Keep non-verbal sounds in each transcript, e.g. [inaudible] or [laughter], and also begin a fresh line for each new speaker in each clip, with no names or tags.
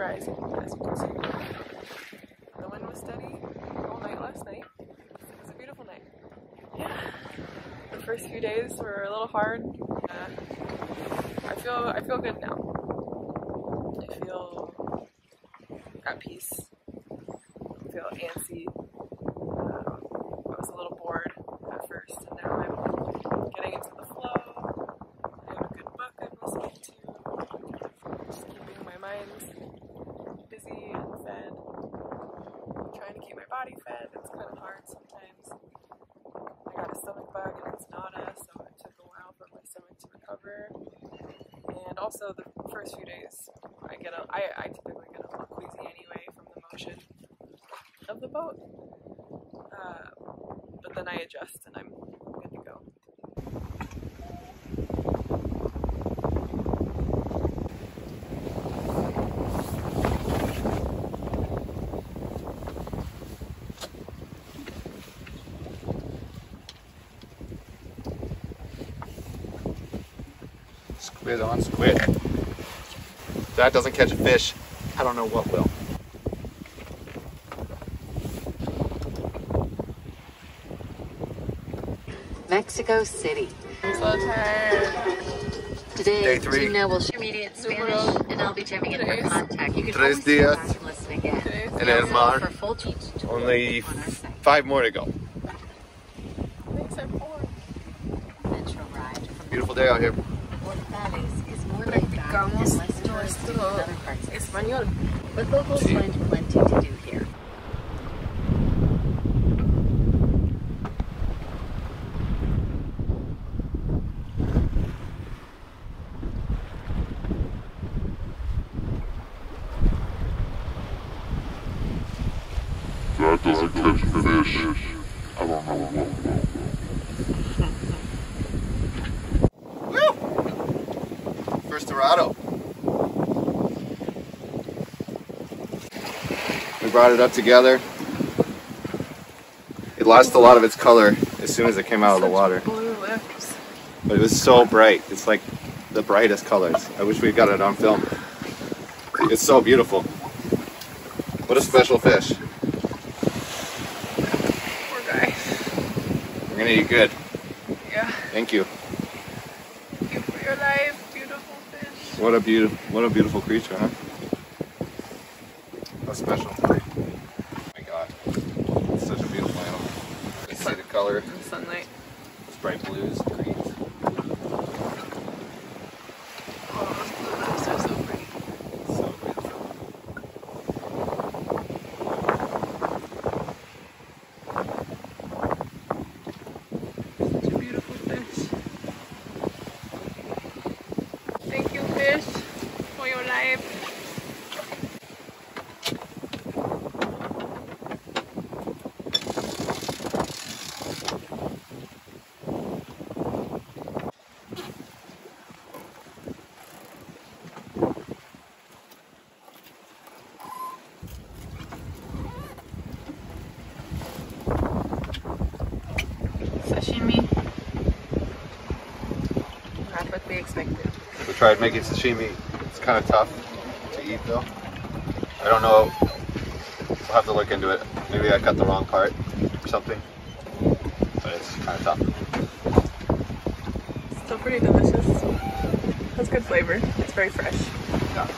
rising, as you can see. The wind was steady all night last night. It was a beautiful night. Yeah. The first few days were a little hard. Uh, I feel I feel good now. I feel at peace. I feel antsy. Um, I was a little bored at first, and now I'm getting into the flow. I have a good book I'm listening to. Just keeping my mind busy and fed. My body fed. It's kind of hard sometimes. I got a stomach bug and it's nada, so it took a while for my stomach to recover. And also the first few days, I get a, I, I typically get a little queasy anyway from the motion of the boat. Uh, but then I adjust and I'm good to go.
Squid on squid. If that doesn't catch a fish, I don't know what will.
Mexico City.
I'm so tired.
Today,
Day three.
Gina will share immediate Spanish, and I'll be jamming in for contact. You can
Today's
always go
días.
back and listen again.
Today's
And then Mar-
full teach
Only
on
five more to go.
Thanks, I'm bored.
Metro ride
Beautiful day out here.
Portales is more laid back and
Practicamos
less touristy than
nuestro
other parts of the city.
español.
But locals
Sí.
find plenty to do here.
That doesn't catch fish. [laughs] I don't know what will. [laughs]
First Dorado. Brought it up together. It lost a lot of its color as soon as it came out of the water. But it was so bright. It's like the brightest colors. I wish we got it on film. It's so beautiful. What a special fish.
Poor guy.
We're gonna eat good.
Yeah.
Thank you.
Thank you for your life, beautiful fish.
What a beautiful, what a beautiful creature, huh? How special. Oh my God, it's such a beautiful animal. You see the color,
In the sunlight.
it's bright blues, greens.
Oh, those blue lips are so pretty.
So beautiful.
Such a beautiful fish. Thank you, fish, for your life. Sashimi. Not what we expected.
We tried making sashimi. It's kind of tough to eat though. I don't know. We'll have to look into it. Maybe I cut the wrong part or something. But it's kind of tough.
Still pretty delicious. Has good flavor. It's very fresh,
Yeah.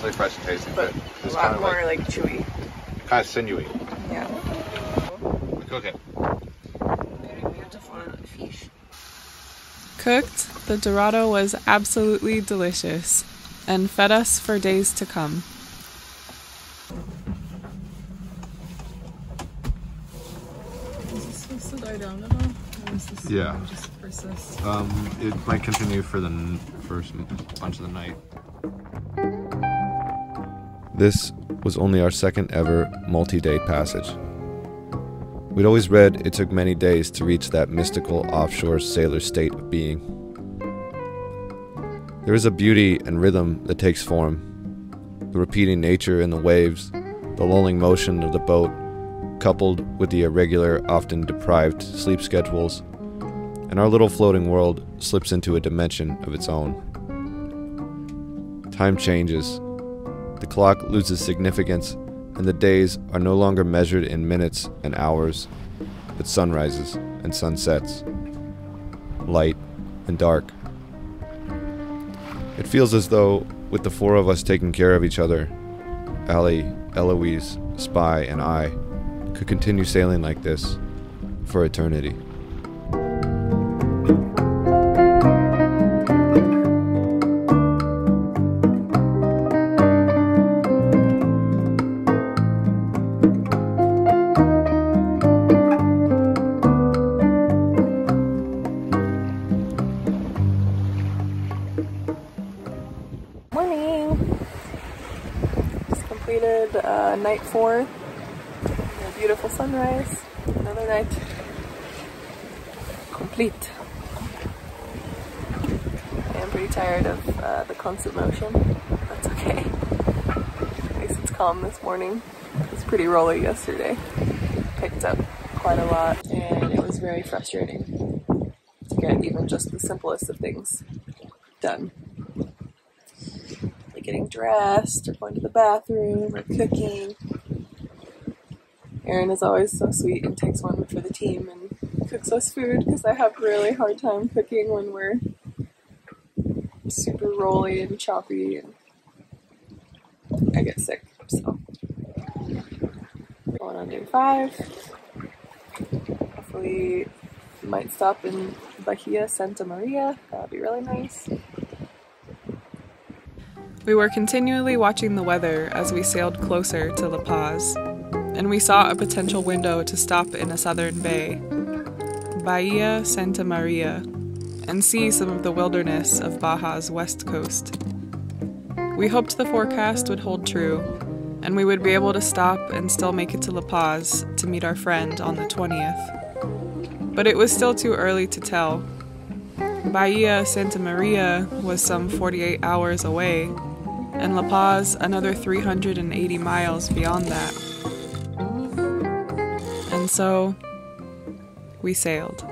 Really fresh and tasty,
but
but
a lot
kind of
more
like
like, chewy.
kind of sinewy.
Yeah.
We cook it.
Very beautiful fish. Cooked, the Dorado was absolutely delicious and fed us for days to come. Is this supposed to die down at all? Or is this
Yeah.
just persist?
Um, it might continue for the first bunch of the night. This was only our second ever multi day passage. We'd always read it took many days to reach that mystical offshore sailor state of being. There is a beauty and rhythm that takes form. The repeating nature in the waves, the lulling motion of the boat, coupled with the irregular, often deprived sleep schedules, and our little floating world slips into a dimension of its own. Time changes, the clock loses significance and the days are no longer measured in minutes and hours, but sunrises and sunsets, light and dark. It feels as though, with the four of us taking care of each other, Allie, Eloise, Spy, and I, could continue sailing like this for eternity.
Sunrise. Another night complete. I am pretty tired of uh, the constant motion. That's okay. At least it's calm this morning. It was pretty rolly yesterday. Picked up quite a lot and it was very frustrating to get even just the simplest of things done like getting dressed or going to the bathroom or cooking. Erin is always so sweet and takes one for the team and cooks us food because I have a really hard time cooking when we're super rolly and choppy and I get sick. So going on day five. Hopefully might stop in Bahia Santa Maria. That'd be really nice. We were continually watching the weather as we sailed closer to La Paz, and we saw a potential window to stop in a southern bay, Bahia Santa Maria, and see some of the wilderness of Baja's west coast. We hoped the forecast would hold true, and we would be able to stop and still make it to La Paz to meet our friend on the 20th. But it was still too early to tell. Bahia Santa Maria was some 48 hours away, and La Paz another 380 miles beyond that. So, we sailed.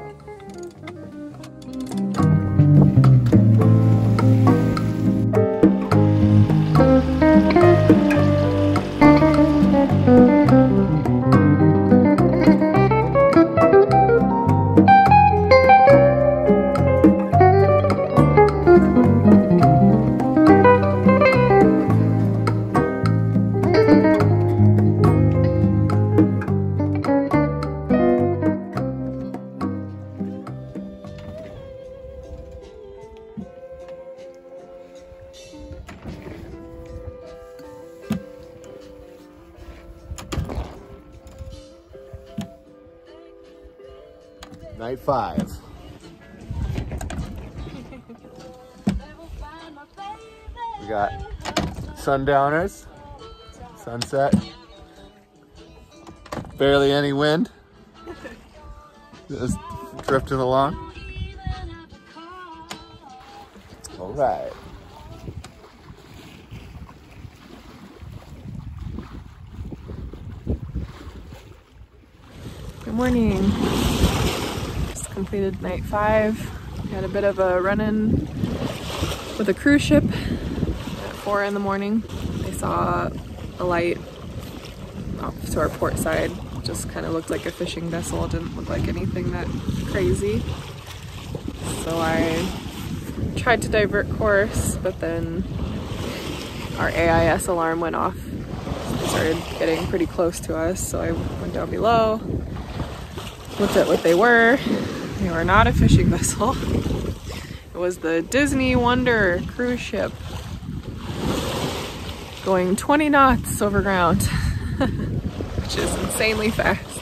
Sundowners, sunset, barely any wind, just drifting along. All right.
Good morning. Just completed night five. Had a bit of a run in with a cruise ship four in the morning. I saw a light off to our port side. Just kind of looked like a fishing vessel. Didn't look like anything that crazy. So I tried to divert course, but then our AIS alarm went off. It started getting pretty close to us, so I went down below, looked at what they were. They were not a fishing [laughs] vessel. It was the Disney Wonder cruise ship going 20 knots over ground, [laughs] which is insanely fast.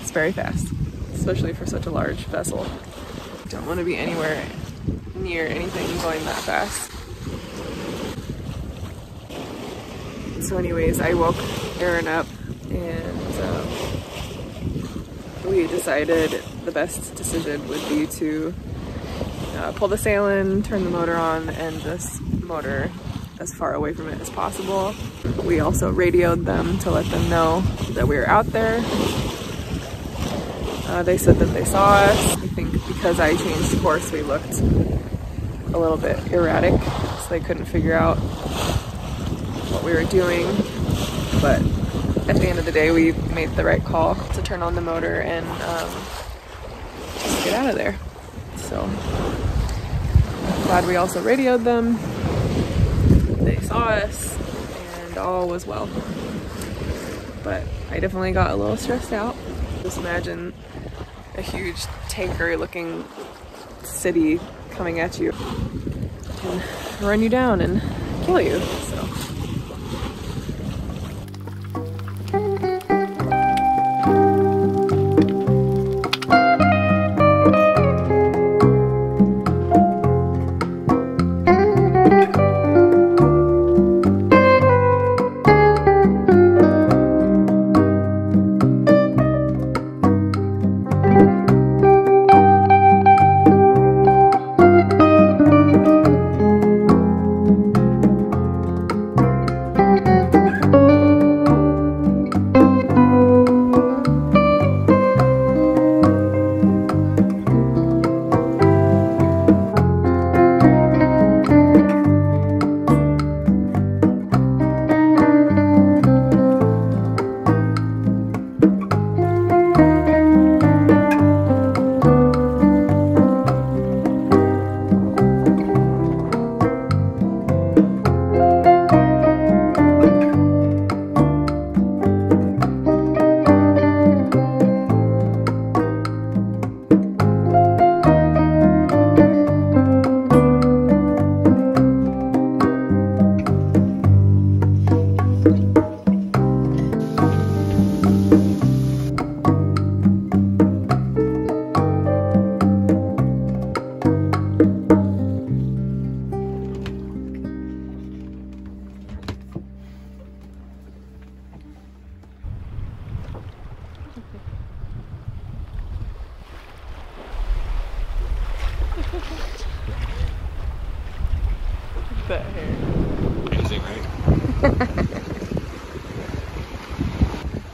It's very fast, especially for such a large vessel. Don't want to be anywhere near anything going that fast. So anyways, I woke Aaron up and um, we decided the best decision would be to uh, pull the sail in, turn the motor on, and just motor as far away from it as possible. We also radioed them to let them know that we were out there. Uh, they said that they saw us. I think because I changed course, we looked a little bit erratic, so they couldn't figure out what we were doing, but at the end of the day, we made the right call to turn on the motor and um, just get out of there. So glad we also radioed them. Us, and all was well. But I definitely got a little stressed out. Just imagine a huge tanker-looking city coming at you and run you down and kill you. So.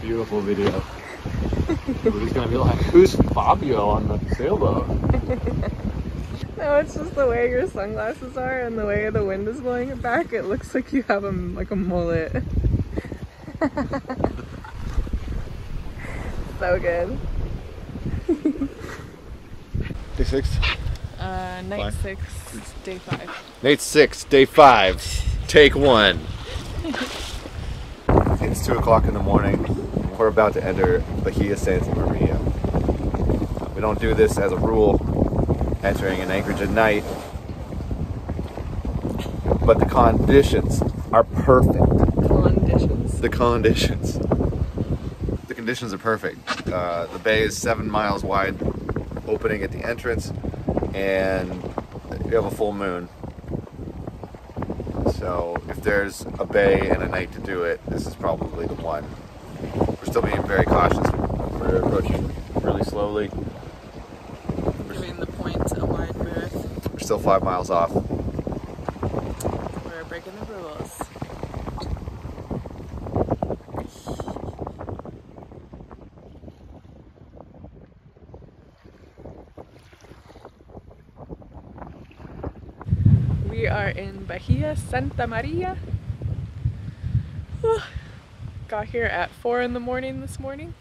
Beautiful video. [laughs] Everybody's gonna be like, who's Fabio on the sailboat?
No, it's just the way your sunglasses are and the way the wind is blowing it back. It looks like you have a like a mullet. [laughs] so good.
Day six.
Uh, night
Five.
six, day five.
Night six, day five, take one. It's two o'clock in the morning. We're about to enter Bahia Santa Maria. We don't do this as a rule, entering an anchorage at night, but the conditions are perfect.
Conditions.
The conditions. The conditions are perfect. Uh, the bay is seven miles wide, opening at the entrance, and you have a full moon. So if there's a bay and a night to do it, this is probably the one. We're still being very cautious. We're approaching really slowly.
We're Giving the point a wide berth.
We're still five miles off.
We're breaking the rules. We are in Bahia Santa Maria. Got here at 4 in the morning this morning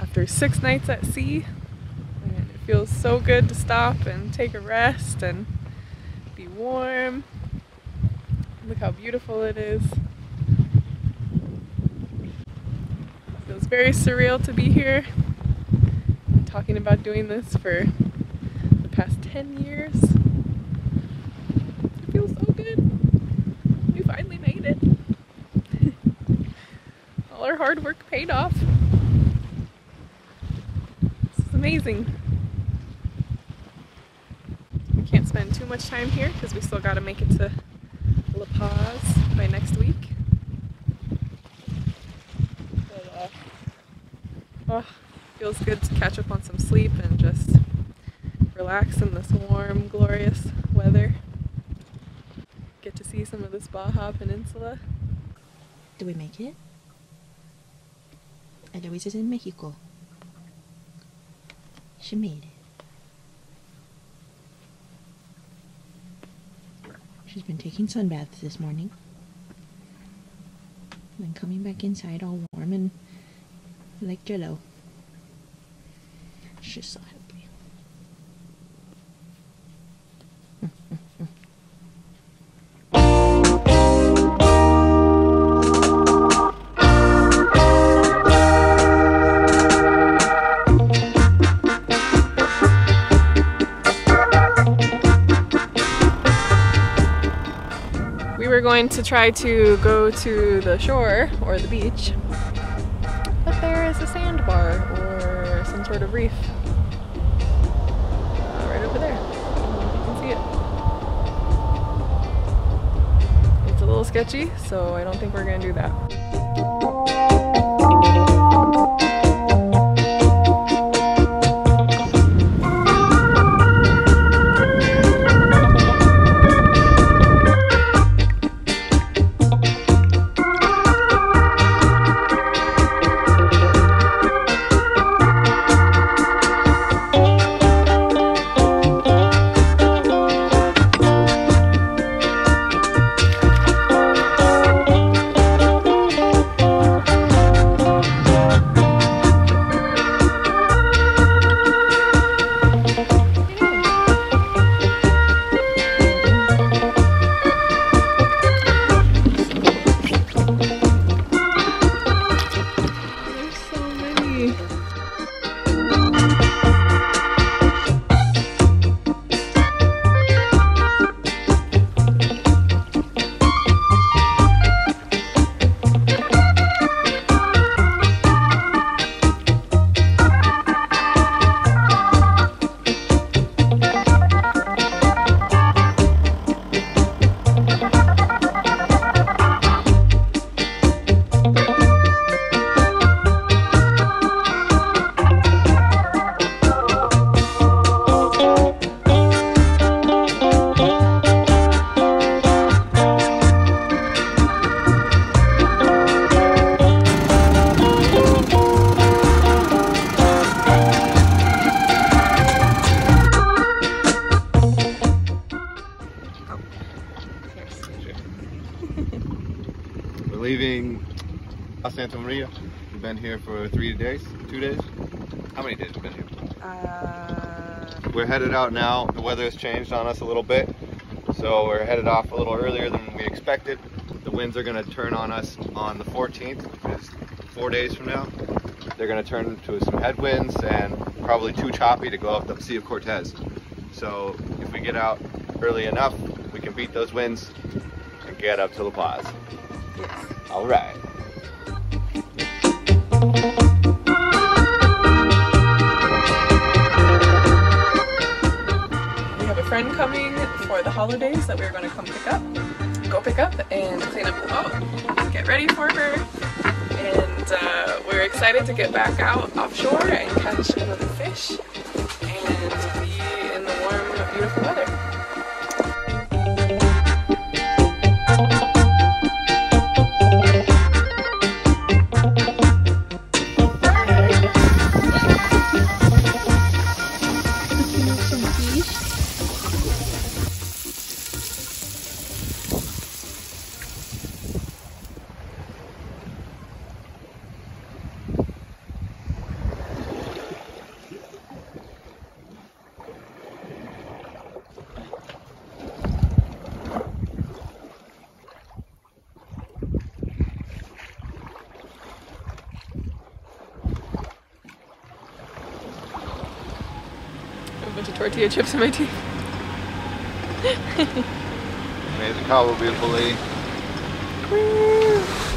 after six nights at sea. And it feels so good to stop and take a rest and be warm. Look how beautiful it is. It feels very surreal to be here. Been talking about doing this for the past 10 years. It feels so good. We finally made it. All our hard work paid off. This is amazing. We can't spend too much time here because we still got to make it to La Paz by next week. But, uh, oh, feels good to catch up on some sleep and just relax in this warm, glorious weather. Get to see some of this Baja Peninsula.
Did we make it? Eloise is in Mexico. She made it. She's been taking sun baths this morning. and coming back inside all warm and like jello. She's so
going to try to go to the shore or the beach, but there is a sandbar or some sort of reef uh, right over there. You can see it. It's a little sketchy, so I don't think we're gonna do that.
Headed out now. The weather has changed on us a little bit, so we're headed off a little earlier than we expected. The winds are going to turn on us on the 14th, which is four days from now. They're going to turn to some headwinds and probably too choppy to go up the Sea of Cortez. So if we get out early enough, we can beat those winds and get up to La Paz. All right.
Friend coming for the holidays that we're going to come pick up, go pick up, and clean up the boat. Get ready for her. And uh, we're excited to get back out offshore and catch another fish bunch of tortilla chips in my teeth.
Amazing cabo, beautiful lady.
Woo!